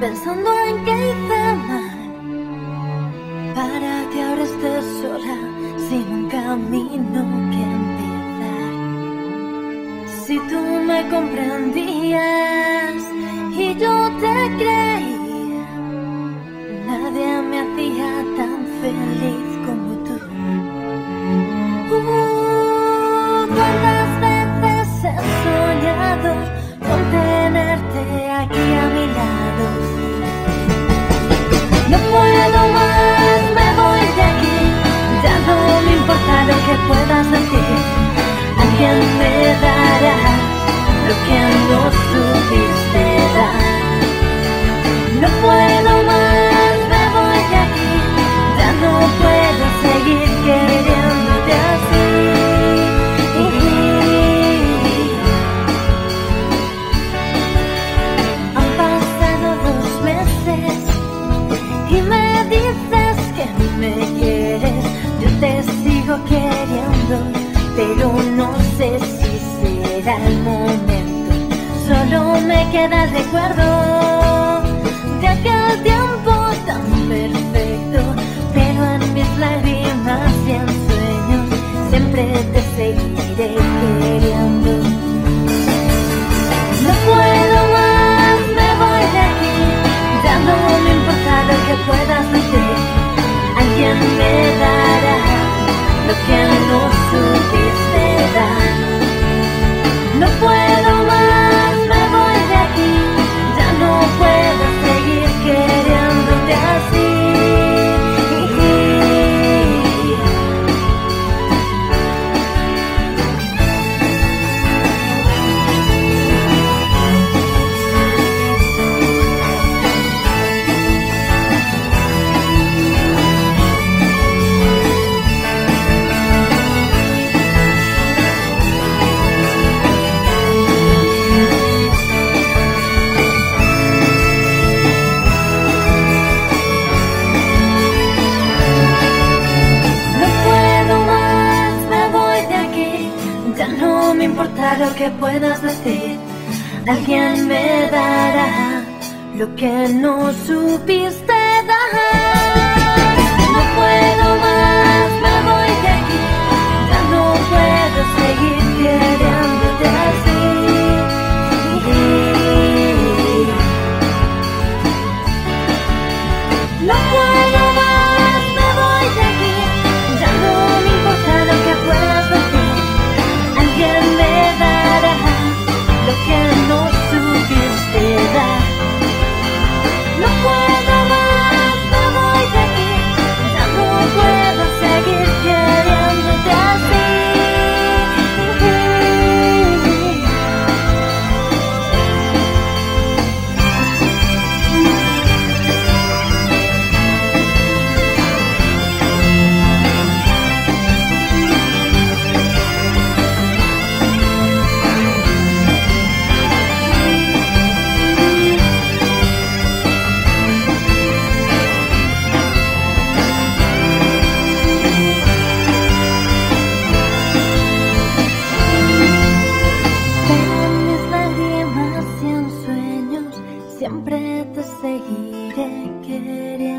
pensando en que hice mal, para que ahora estés sola sin un camino que empezar. Si tú me comprendías y yo te creía. el momento, solo me queda el recuerdo de aquel tiempo. me importa lo que puedas decir, alguien me dará lo que no supiste. Siempre te seguiré queriendo.